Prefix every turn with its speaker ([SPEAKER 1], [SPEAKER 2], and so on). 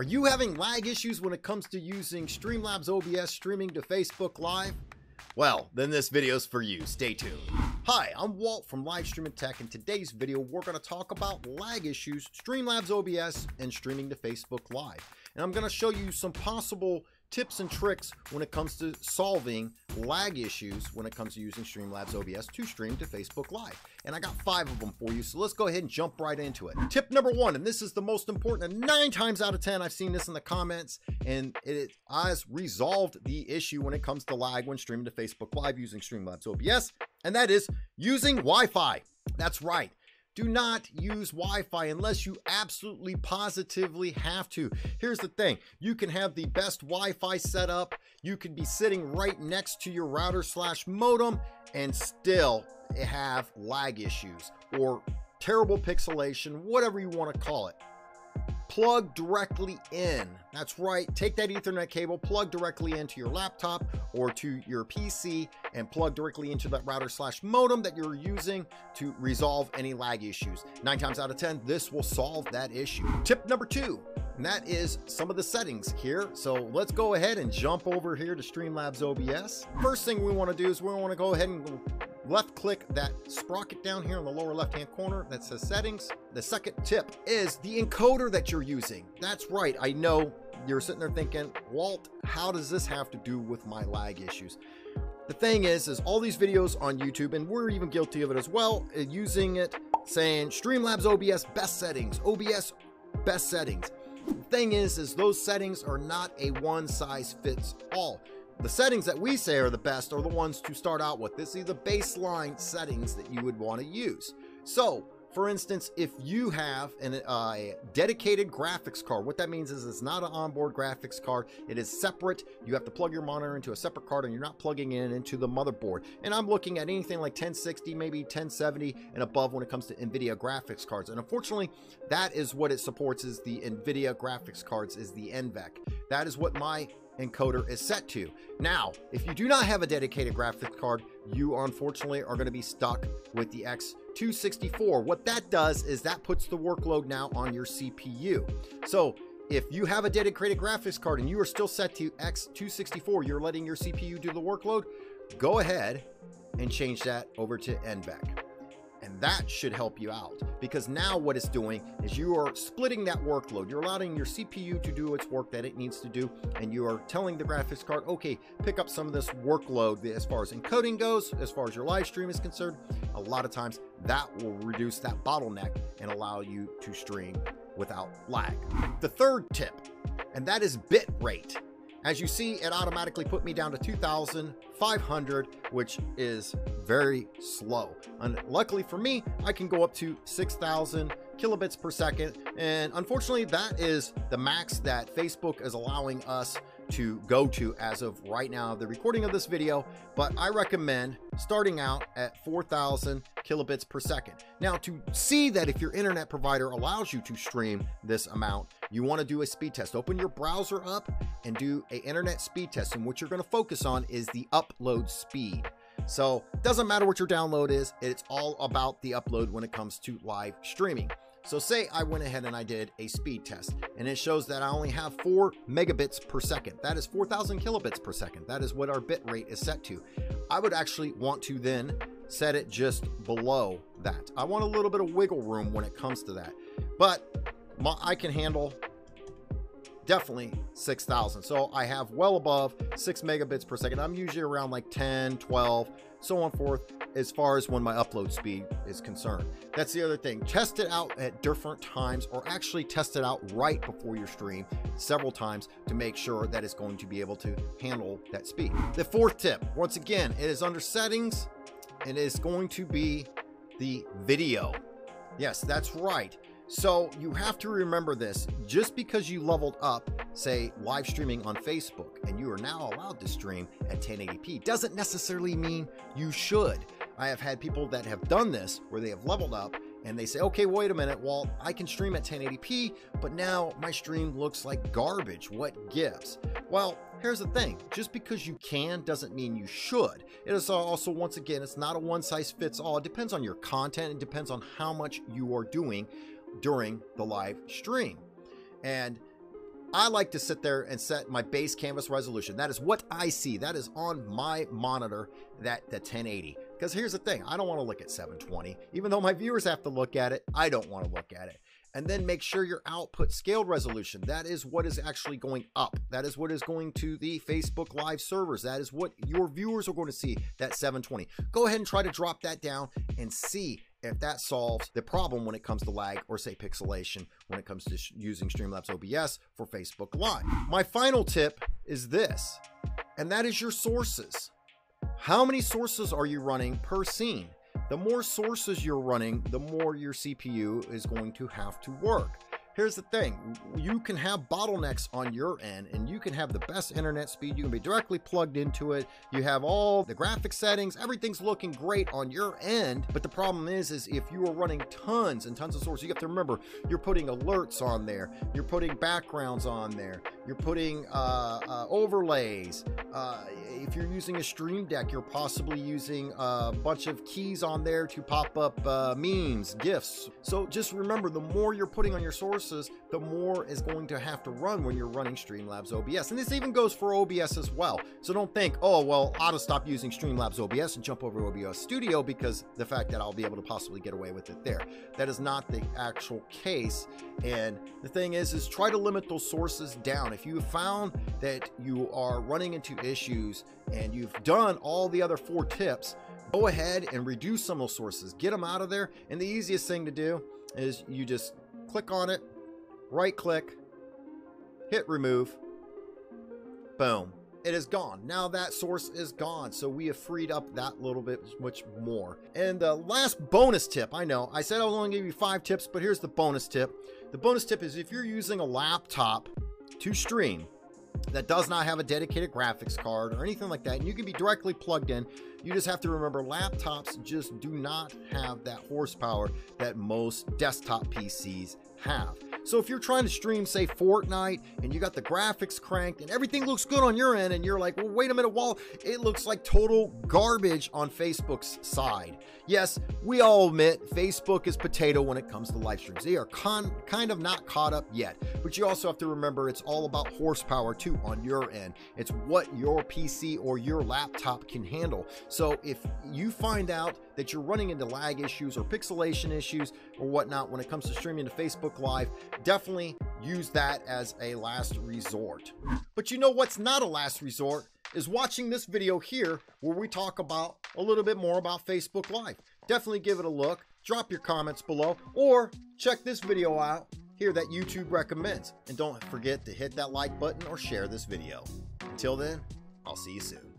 [SPEAKER 1] Are you having lag issues when it comes to using Streamlabs OBS streaming to Facebook Live? Well, then this video's for you. Stay tuned. Hi, I'm Walt from Live Streaming Tech. In today's video, we're going to talk about lag issues, Streamlabs OBS, and streaming to Facebook Live. And I'm going to show you some possible tips and tricks when it comes to solving lag issues when it comes to using Streamlabs OBS to stream to Facebook Live. And I got five of them for you, so let's go ahead and jump right into it. Tip number one, and this is the most important, and nine times out of 10, I've seen this in the comments, and it has resolved the issue when it comes to lag when streaming to Facebook Live using Streamlabs OBS, and that is using Wi-Fi. That's right. Do not use Wi-Fi unless you absolutely positively have to. Here's the thing. You can have the best Wi-Fi setup. You can be sitting right next to your router slash modem and still have lag issues or terrible pixelation, whatever you want to call it plug directly in. That's right, take that ethernet cable, plug directly into your laptop or to your PC and plug directly into that router slash modem that you're using to resolve any lag issues. Nine times out of 10, this will solve that issue. Tip number two, and that is some of the settings here. So let's go ahead and jump over here to Streamlabs OBS. First thing we wanna do is we wanna go ahead and left click that sprocket down here in the lower left hand corner that says settings. The second tip is the encoder that you're using. That's right, I know you're sitting there thinking, Walt, how does this have to do with my lag issues? The thing is, is all these videos on YouTube, and we're even guilty of it as well, uh, using it saying Streamlabs OBS best settings, OBS best settings. The thing is, is those settings are not a one size fits all. The settings that we say are the best are the ones to start out with. This is the baseline settings that you would want to use. So, for instance, if you have a uh, dedicated graphics card, what that means is it's not an onboard graphics card. It is separate. You have to plug your monitor into a separate card and you're not plugging in into the motherboard. And I'm looking at anything like 1060, maybe 1070 and above when it comes to NVIDIA graphics cards. And unfortunately, that is what it supports is the NVIDIA graphics cards is the NVENC. That is what my encoder is set to. Now, if you do not have a dedicated graphics card, you unfortunately are going to be stuck with the X264. What that does is that puts the workload now on your CPU. So if you have a dedicated graphics card and you are still set to X264, you're letting your CPU do the workload, go ahead and change that over to NVENC. And that should help you out because now what it's doing is you are splitting that workload. You're allowing your CPU to do its work that it needs to do. And you are telling the graphics card, okay, pick up some of this workload as far as encoding goes, as far as your live stream is concerned. A lot of times that will reduce that bottleneck and allow you to stream without lag. The third tip, and that is bit rate. As you see, it automatically put me down to 2,500, which is very slow. And luckily for me, I can go up to 6,000 kilobits per second. And unfortunately, that is the max that Facebook is allowing us to go to as of right now, the recording of this video, but I recommend starting out at 4,000 kilobits per second. Now, to see that if your internet provider allows you to stream this amount, you want to do a speed test. Open your browser up and do a internet speed test. And what you're going to focus on is the upload speed. So it doesn't matter what your download is, it's all about the upload when it comes to live streaming. So say I went ahead and I did a speed test and it shows that I only have four megabits per second. That is 4,000 kilobits per second. That is what our bit rate is set to. I would actually want to then set it just below that. I want a little bit of wiggle room when it comes to that. But I can handle definitely 6,000. So I have well above 6 megabits per second. I'm usually around like 10, 12, so on forth as far as when my upload speed is concerned. That's the other thing. Test it out at different times or actually test it out right before your stream several times to make sure that it's going to be able to handle that speed. The fourth tip, once again, it is under settings and it is going to be the video. Yes, that's right. So you have to remember this just because you leveled up, say, live streaming on Facebook, and you are now allowed to stream at 1080p, doesn't necessarily mean you should. I have had people that have done this where they have leveled up and they say, okay, wait a minute, well, I can stream at 1080p, but now my stream looks like garbage. What gives? Well, here's the thing just because you can doesn't mean you should. It is also, once again, it's not a one size fits all. It depends on your content, it depends on how much you are doing during the live stream. And I like to sit there and set my base canvas resolution. That is what I see. That is on my monitor, that the 1080. Because here's the thing, I don't want to look at 720. Even though my viewers have to look at it, I don't want to look at it and then make sure your output scaled resolution. That is what is actually going up. That is what is going to the Facebook Live servers. That is what your viewers are going to see, that 720. Go ahead and try to drop that down and see if that solves the problem when it comes to lag or say pixelation when it comes to using Streamlabs OBS for Facebook Live. My final tip is this, and that is your sources. How many sources are you running per scene? The more sources you're running, the more your CPU is going to have to work. Here's the thing, you can have bottlenecks on your end and you can have the best internet speed. You can be directly plugged into it. You have all the graphic settings, everything's looking great on your end. But the problem is, is if you are running tons and tons of sources, you have to remember you're putting alerts on there, you're putting backgrounds on there, you're putting uh, uh, overlays. Uh, if you're using a Stream Deck, you're possibly using a bunch of keys on there to pop up uh, memes, GIFs. So just remember, the more you're putting on your sources, the more is going to have to run when you're running Streamlabs OBS. And this even goes for OBS as well. So don't think, oh, well, I ought to stop using Streamlabs OBS and jump over to OBS Studio because the fact that I'll be able to possibly get away with it there. That is not the actual case. And the thing is, is try to limit those sources down. If you found that you are running into issues and you've done all the other four tips, go ahead and reduce some of those sources, get them out of there. And the easiest thing to do is you just click on it, right click, hit remove, boom. It is gone. Now that source is gone. So we have freed up that little bit much more. And the last bonus tip, I know, I said I was only gonna give you five tips, but here's the bonus tip. The bonus tip is if you're using a laptop to stream, that does not have a dedicated graphics card or anything like that, and you can be directly plugged in. You just have to remember laptops just do not have that horsepower that most desktop PCs have. So if you're trying to stream, say, Fortnite, and you got the graphics cranked and everything looks good on your end, and you're like, well, wait a minute, Walt, it looks like total garbage on Facebook's side. Yes, we all admit Facebook is potato when it comes to live streams. They are con- kind of not caught up yet, but you also have to remember it's all about horsepower too on your end. It's what your PC or your laptop can handle. So if you find out that you're running into lag issues or pixelation issues or whatnot when it comes to streaming to Facebook Live, definitely use that as a last resort. But you know what's not a last resort? Is watching this video here where we talk about a little bit more about Facebook Live. Definitely give it a look, drop your comments below, or check this video out here that YouTube recommends. And don't forget to hit that like button or share this video. Until then, I'll see you soon.